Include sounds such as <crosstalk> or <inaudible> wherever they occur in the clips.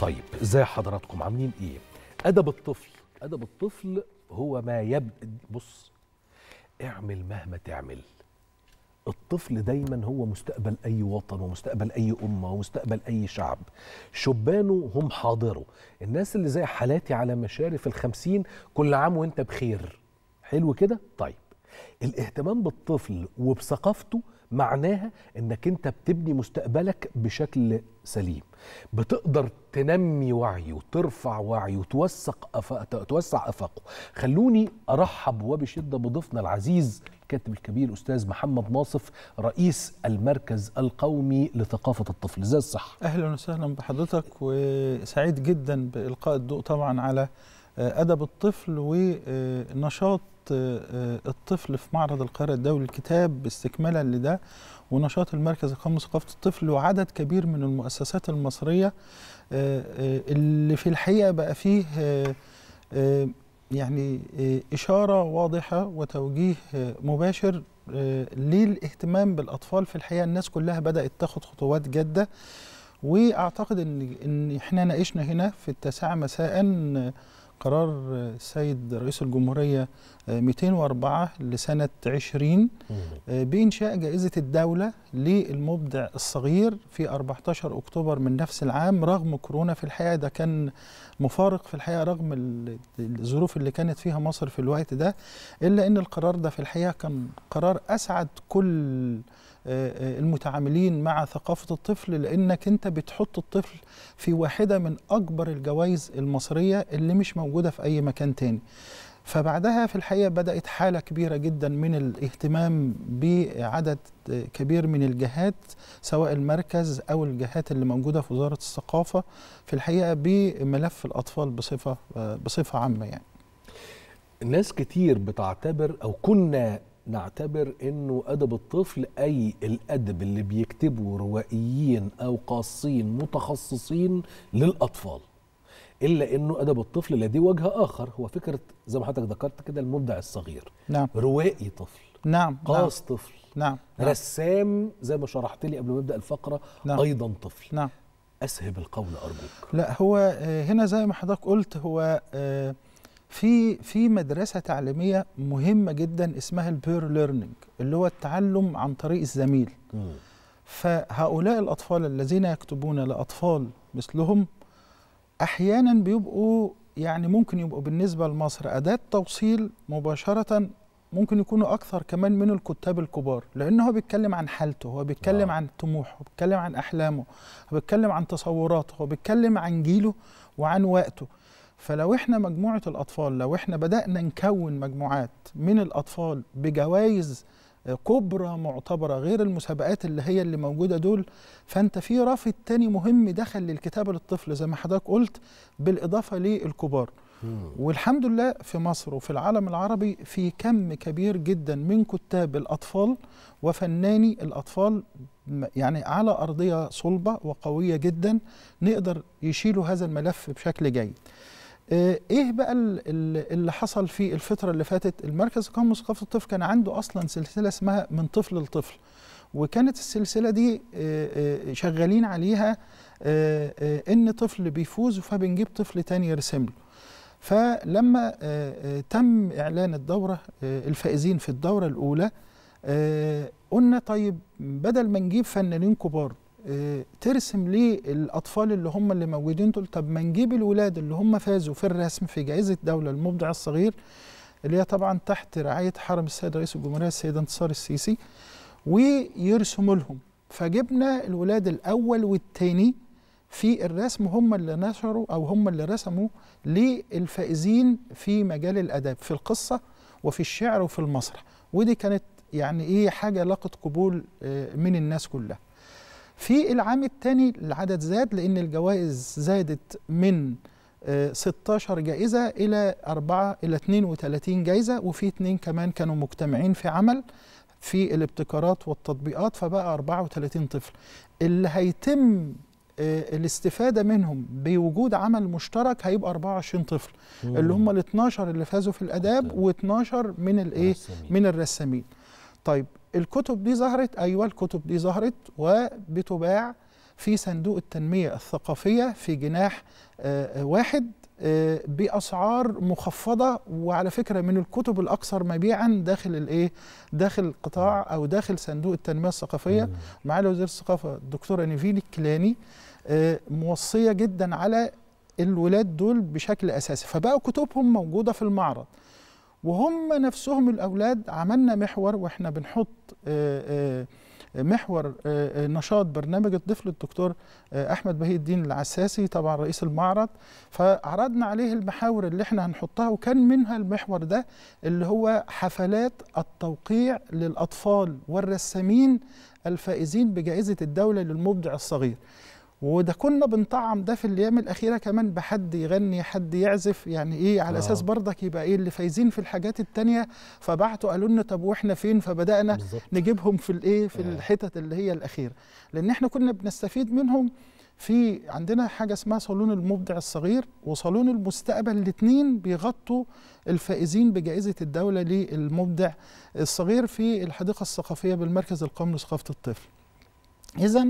طيب إزاي حضراتكم عاملين إيه؟ أدب الطفل أدب الطفل هو ما يب بص اعمل مهما تعمل. الطفل دايما هو مستقبل أي وطن ومستقبل أي أمة ومستقبل أي شعب. شبانه هم حاضره. الناس اللي زي حالاتي على مشارف الخمسين كل عام وأنت بخير. حلو كده؟ طيب. الاهتمام بالطفل وبثقافته معناها إنك أنت بتبني مستقبلك بشكل سليم. بتقدر تنمي وعيه وترفع وعيه وتوسق أف... توسع أفاقه. خلوني أرحب وبشدة بضيفنا العزيز الكاتب الكبير أستاذ محمد ناصف رئيس المركز القومي لثقافة الطفل. إزاي الصح أهلا وسهلا بحضرتك وسعيد جدا بإلقاء الضوء طبعا على أدب الطفل ونشاط الطفل في معرض القاهرة الدولي للكتاب استكمالا لده ونشاط المركز القومي لثقافه الطفل وعدد كبير من المؤسسات المصرية اللي في الحقيقة بقى فيه يعني إشارة واضحة وتوجيه مباشر للاهتمام بالأطفال في الحقيقة. الناس كلها بدأت تاخد خطوات جادة وأعتقد إن إن إحنا ناقشنا هنا في التاسعة مساء قرار السيد رئيس الجمهورية 204 لسنة 20 بإنشاء جائزة الدولة للمبدع الصغير في 14 أكتوبر من نفس العام رغم كورونا في الحقيقة. ده كان مفارق في الحقيقة رغم الظروف اللي كانت فيها مصر في الوقت ده إلا أن القرار ده في الحقيقة كان قرار أسعد كل المتعاملين مع ثقافة الطفل لأنك أنت بتحط الطفل في واحدة من أكبر الجوائز المصرية اللي مش موجودة في أي مكان تاني. فبعدها في الحقيقة بدأت حالة كبيرة جدا من الاهتمام بعدد كبير من الجهات سواء المركز أو الجهات اللي موجودة في وزارة الثقافة في الحقيقة بملف الأطفال بصفة, بصفة عامة يعني. ناس كتير بتعتبر أو كنا نعتبر إنه أدب الطفل أي الأدب اللي بيكتبه روائيين أو قاصين متخصصين للأطفال. إلا إنه أدب الطفل لديه وجه آخر هو فكرة زي ما حضرتك ذكرت كده المبدع الصغير. نعم. روائي طفل. نعم قاص نعم. طفل. نعم رسام زي ما شرحت لي قبل ما نبدأ الفقرة نعم. أيضا طفل. نعم. أسهب القول أرجوك. لا هو هنا زي ما حضرتك قلت هو في في مدرسة تعليمية مهمة جدا اسمها ال peer learning اللي هو التعلم عن طريق الزميل م. فهؤلاء الأطفال الذين يكتبون لأطفال مثلهم أحيانا بيبقوا يعني ممكن يبقوا بالنسبة لمصر أداة توصيل مباشرة ممكن يكونوا أكثر كمان من الكتاب الكبار لأنه هو بيتكلم عن حالته هو بيتكلم آه. عن طموحه بيتكلم عن أحلامه هو بيتكلم عن تصوراته هو بيتكلم عن جيله وعن وقته فلو إحنا مجموعة الأطفال لو إحنا بدأنا نكون مجموعات من الأطفال بجوائز كبرى معتبرة غير المسابقات اللي هي اللي موجودة دول فأنت في رافد تاني مهم دخل للكتابة للطفل زي ما حضرتك قلت بالإضافة للكبار والحمد لله في مصر وفي العالم العربي في كم كبير جدا من كتاب الأطفال وفناني الأطفال يعني على أرضية صلبة وقوية جدا نقدر يشيلوا هذا الملف بشكل جيد. إيه بقى اللي حصل في الفترة اللي فاتت؟ المركز القومي لثقافه الطفل كان عنده أصلا سلسلة اسمها من طفل لطفل وكانت السلسلة دي شغالين عليها إن طفل بيفوز فبنجيب طفل تاني يرسم له. فلما تم إعلان الدورة الفائزين في الدورة الأولى قلنا طيب بدل ما نجيب فنانين كبار ترسم ليه الأطفال اللي هم اللي موجودين دول؟ طب ما نجيب الولاد اللي هم فازوا في الرسم في جائزة دولة المبدع الصغير اللي هي طبعا تحت رعاية حرم السيد رئيس الجمهورية السيد انتصار السيسي ويرسموا لهم. فجبنا الولاد الأول والثاني في الرسم هم اللي نشروا أو هم اللي رسموا للفائزين في مجال الأداب في القصة وفي الشعر وفي المسرح. ودي كانت يعني إيه حاجة لاقت قبول من الناس كلها. في العام الثاني العدد زاد لأن الجوائز زادت من 16 جائزة إلى 4 إلى 32 جائزة وفي اثنين كمان كانوا مجتمعين في عمل في الابتكارات والتطبيقات فبقى 34 طفل اللي هيتم الاستفادة منهم بوجود عمل مشترك هيبقى 24 طفل مم. اللي هم ال 12 اللي فازوا في الآداب و12 من رسامين. من الرسامين طيب الكتب دي ظهرت أيوه الكتب دي ظهرت وبتباع في صندوق التنمية الثقافية في جناح آه، واحد آه، بأسعار مخفضة وعلى فكرة من الكتب الأكثر مبيعا داخل الإيه؟ داخل القطاع أو داخل صندوق التنمية الثقافية. معالي وزير الثقافة الدكتوره نيفين الكيلاني آه، موصية جدا على الولاد دول بشكل أساسي. فبقوا كتبهم موجودة في المعرض. وهم نفسهم الأولاد عملنا محور وإحنا بنحط آه، آه، محور آه، نشاط برنامج الطفل الدكتور أحمد بهي الدين العساسي طبعا رئيس المعرض. فعرضنا عليه المحاور اللي إحنا هنحطها وكان منها المحور ده اللي هو حفلات التوقيع للأطفال والرسامين الفائزين بجائزة الدولة للمبدع الصغير. وده كنا بنطعم ده في الأيام الأخيرة كمان بحد يغني حد يعزف يعني إيه على آه. أساس برضك يبقى إيه اللي فايزين في الحاجات التانية فبعتوا قالوا لنا طب وإحنا فين فبدأنا بالظبط نجيبهم في الإيه في آه. الحتت اللي هي الأخيرة لأن إحنا كنا بنستفيد منهم في عندنا حاجة اسمها صالون المبدع الصغير وصالون المستقبل الاثنين بيغطوا الفائزين بجائزة الدولة للمبدع الصغير في الحديقة الثقافية بالمركز القومي لثقافة الطفل اذا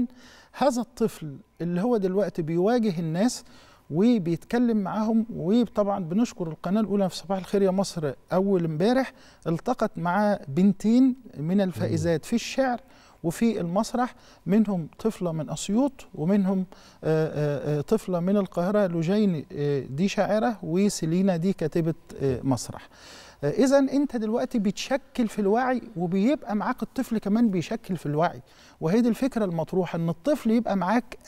هذا الطفل اللي هو دلوقتي بيواجه الناس وبيتكلم معاهم وطبعا بنشكر القناة الأولى في صباح الخير يا مصر أول امبارح التقت مع بنتين من الفائزات في الشعر وفي المسرح منهم طفلة من أسيوط ومنهم آه، آه، آه، طفلة من القاهرة لوجين دي شاعرة وسيلينا دي كاتبة آه، مسرح. اذا أنت دلوقتي بتشكل في الوعي وبيبقى معاك الطفل كمان بيشكل في الوعي. وهي دي الفكرة المطروحة إن الطفل يبقى معاك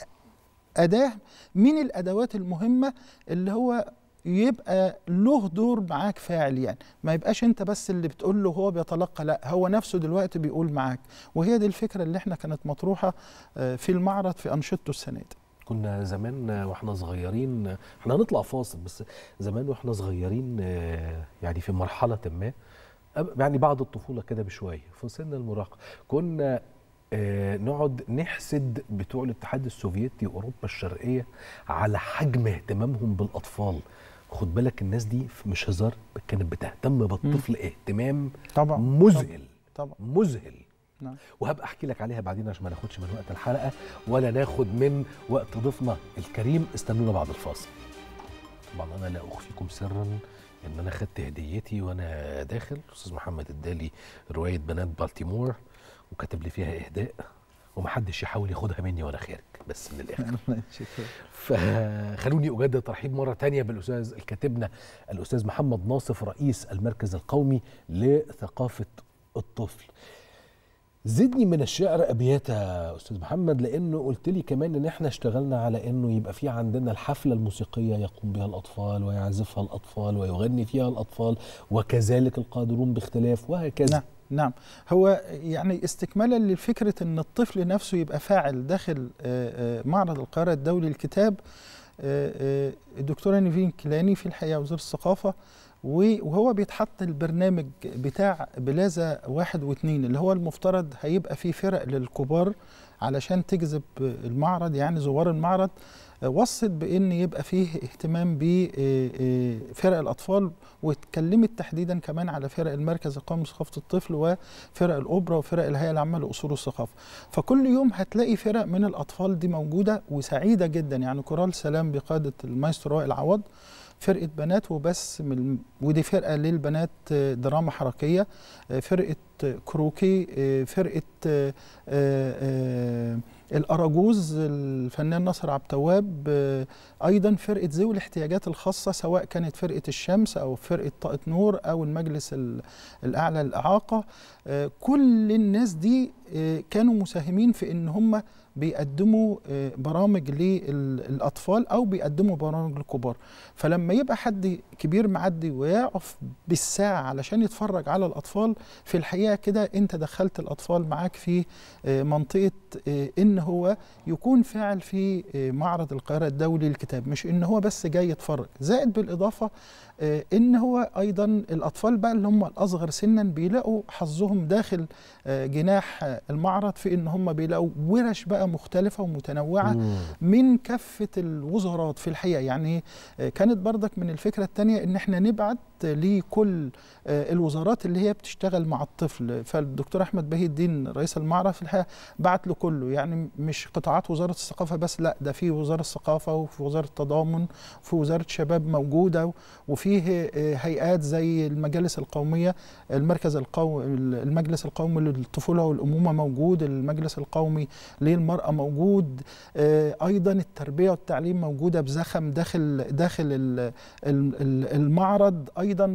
أداة من الأدوات المهمة اللي هو يبقى له دور معاك فاعل يعني ما يبقاش انت بس اللي بتقول له هو بيتلقى لا هو نفسه دلوقتي بيقول معاك. وهي دي الفكرة اللي إحنا كانت مطروحة آه، في المعرض في انشطته السنة دي. كنا زمان وإحنا صغيرين إحنا هنطلع فاصل بس زمان وإحنا صغيرين آه، يعني في مرحلة ما يعني بعد الطفولة كده بشوية في سن المراهقة. كنا آه، نقعد نحسد بتوع الاتحاد السوفيتي واوروبا الشرقية على حجم اهتمامهم بالأطفال. خد بالك الناس دي مش هزار كانت بتهتم بالطفل اهتمام طبعا مذهل طبعا مذهل. نعم. وهبقى أحكي لك عليها بعدين عشان ما ناخدش من وقت الحلقة ولا ناخد من وقت ضيفنا الكريم. استنونا بعد الفاصل. طبعا أنا لا أخفيكم سرا إن أنا خدت هديتي وأنا داخل. أستاذ محمد ادالي رواية بنات بالتيمور وكاتب لي فيها إهداء. ومحدش يحاول ياخدها مني وأنا خارج بس من الآخر. <laughs> فخلوني أجدد الترحيب مرة تانية بالأستاذ الكاتبنا الأستاذ محمد ناصف رئيس المركز القومي لثقافة الطفل. زدني من الشعر أبيات يا أستاذ محمد لأنه قلت لي كمان إن إحنا اشتغلنا على إنه يبقى في عندنا الحفلة الموسيقية يقوم بها الأطفال ويعزفها الأطفال ويغني فيها الأطفال وكذلك القادرون باختلاف وهكذا. نعم. نعم. هو يعني استكمالا لفكرة إن الطفل نفسه يبقى فاعل داخل آه، آه، معرض القاهره الدولي للكتاب آه، الدكتورة نيفين كيلاني في الحقيقة وزير الثقافة و- وهو بيتحط البرنامج بتاع بلازا واحد واثنين اللي هو المفترض هيبقى فيه فرق للكبار علشان تجذب المعرض يعني زوار المعرض وصت بإن يبقى فيه اهتمام بفرق الأطفال واتكلمت تحديدا كمان على فرق المركز القومي لثقافة الطفل وفرق الأوبرا وفرق الهيئة العامة لقصور الثقافة. فكل يوم هتلاقي فرق من الأطفال دي موجودة وسعيدة جدا. يعني كورال سلام بقياده المايسترو وائل عوض فرقة بنات وبس من ودي فرقة للبنات آه، دراما حركية آه، فرقة آه، كروكي آه، فرقه الأراجوز الفنان ناصر عبد التواب آه، أيضا فرقة ذوي الاحتياجات الخاصة سواء كانت فرقة الشمس أو فرقة طاقة نور أو المجلس ال- الأعلى للإعاقة. آه، كل الناس دي كانوا مساهمين في إن هم بيقدموا آه، برامج للأطفال أو بيقدموا برامج للكبار. فلما يبقى حد كبير معدي ويقف بالساعة علشان يتفرج على الأطفال في الحقيقة كده أنت دخلت الأطفال معاك في آه، منطقة إن هو يكون فاعل في معرض القاهرة الدولي للكتاب. مش إن هو بس جاي يتفرج. زائد بالإضافة إن هو أيضا الأطفال بقى اللي هم الأصغر سنا بيلاقوا حظهم داخل جناح المعرض في إن هم بيلاقوا ورش بقى مختلفة ومتنوعة مم. من كافة الوزارات في الحقيقة. يعني آه، كانت بردك من الفكرة التانية إن إحنا نبعت لكل آه، الوزارات اللي هي بتشتغل مع الطفل. فالدكتور أحمد بهي الدين رئيس المعرض في الحقيقة بعت له كله. يعني مش قطاعات وزارة الثقافة بس لا ده في وزارة الثقافة وفي وزارة التضامن وفي وزارة الشباب موجودة وفيه آه، هيئات زي المجالس القومية المركز القومي المجلس القومي للطفولة والأمومة موجود المجلس القومي للمرأة موجود. آه، أيضا التربية والتعليم موجودة بزخم داخل داخل ال- ال- ال- المعرض. أيضا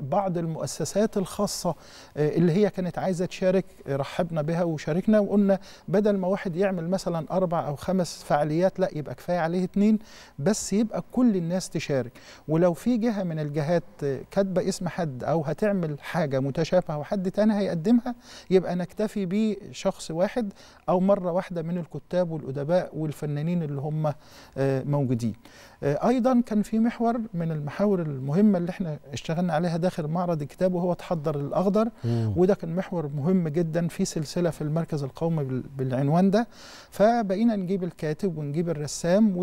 بعض المؤسسات الخاصة آه، اللي هي كانت عايزة تشارك رحبنا بها وشاركنا وقلنا بدل ما واحد يعمل مثلا أربع أو خمس فعاليات لا يبقى كفاية عليه اتنين بس يبقى كل الناس تشارك. ولو في جهة من الجهات آه، كاتبة اسم حد أو هتعمل حاجة متشابهة وحد تاني هيقدمها يبقى نكتفي بشخص واحد أو مرة واحدة من الكتاب والأدباء والفنانين اللي هم آه، موجودين. آه، أيضا كان في محور من المحاور المهمة اللي إحنا اشتغلنا عليها داخل معرض الكتاب وهو تحضر الأخضر. وده كان محور مهم جدا في سلسلة في المركز القومي بال- بالعنوان ده. فبقينا نجيب الكاتب ونجيب الرسام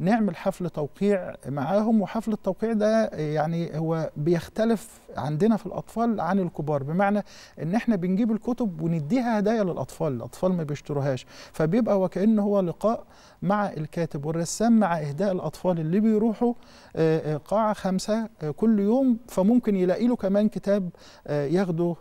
ونعمل حفل توقيع معاهم. وحفل التوقيع ده يعني هو بيختلف عندنا في الأطفال عن الكبار. بمعنى إن إحنا بنجيب الكتب ونديها هدايا للأطفال الأطفال ما بيشتروهاش. فبيبقى وكأنه هو لقاء مع الكاتب والرسام مع إهداء الأطفال اللي بيروحوا آه، آه، قاعة خمسة آه، كل يوم. فممكن يلاقي له كمان كتاب ياخده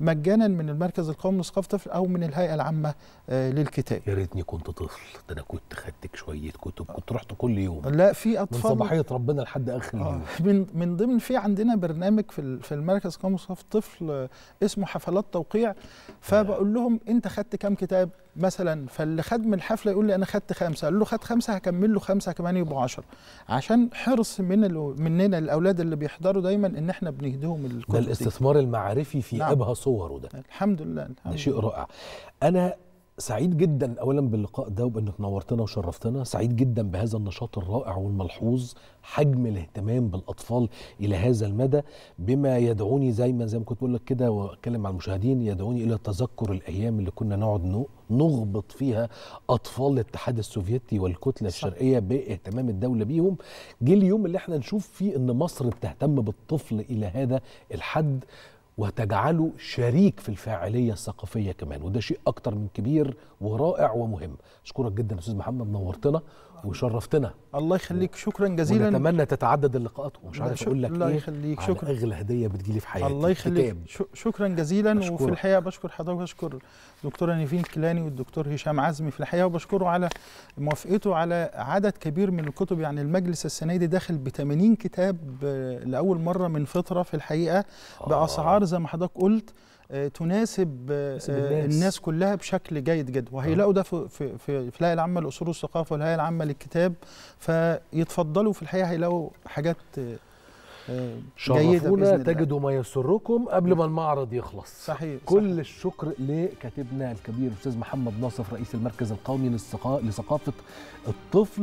مجانا من المركز القومي لثقافة الطفل أو من الهيئة العامة للكتاب. يا ريتني كنت طفل. ده أنا كنت خدتك شوية كتب كنت رحت كل يوم. لا في من أطفال صباحية ربنا لحد آخر اليوم. من من ضمن في عندنا برنامج في في المركز القومي لثقافة الطفل اسمه حفلات توقيع. فبقول لهم انت خدت كام كتاب مثلا فاللي خد من الحفلة يقول لي أنا خدت خمسة أقول له خد خمسة هكمل له خمسة كمان يبقوا 10 عشان حرص من ال- مننا الأولاد اللي بيحضروا دايما إن إحنا بنهديهم الكتب ده. الاستثمار المعرفي في نعم. ابهى صوره ده الحمد لله ده الحمد شيء لله. رائع أنا سعيد جدا اولا باللقاء ده وبإنك نورتنا وشرفتنا. سعيد جدا بهذا النشاط الرائع والملحوظ حجم الاهتمام بالأطفال إلى هذا المدى بما يدعوني زي ما زي ما كنت بقول لك كده وأتكلم مع المشاهدين يدعوني إلى تذكر الأيام اللي كنا نقعد نغبط فيها أطفال الاتحاد السوفيتي والكتلة صح. الشرقية باهتمام الدولة بيهم. جه اليوم اللي إحنا نشوف فيه إن مصر بتهتم بالطفل إلى هذا الحد. وتجعله شريك في الفاعلية الثقافية كمان. وده شيء أكتر من كبير ورائع ومهم. أشكرك جدا أستاذ محمد نورتنا وشرفتنا. الله يخليك. شكرا جزيلا. ونتمنى تتعدد اللقاءات. ومش عارف أقول لك الله إيه يخليك. شكرا. أغلى هدية بتجيلي في حياتي. الله يخليك. شكرا جزيلا. وفي. الحقيقة بشكر حضرتك بشكر الدكتوره نيفين كيلاني والدكتور هشام عزمي في الحقيقة وبشكره على موافقته على عدد كبير من الكتب. يعني المجلس السنة دي داخل ب 80 كتاب آه، لأول مرة من فتره في الحقيقة بأسعار زي ما حضرتك قلت آه، تناسب آه، تناسب آه، الناس. الناس كلها بشكل جيد جدا. وهيلاقوا ده في في في الهيئة العامة لأصول الثقافة والهيئة العامة للكتاب فيتفضلوا في الحقيقة هيلاقوا حاجات آه، آه، شرفونا تجدوا ما يسركم قبل ما المعرض يخلص. صحيح كل الشكر لكاتبنا الكبير الأستاذ محمد ناصف رئيس المركز القومي لثقافة الطفل.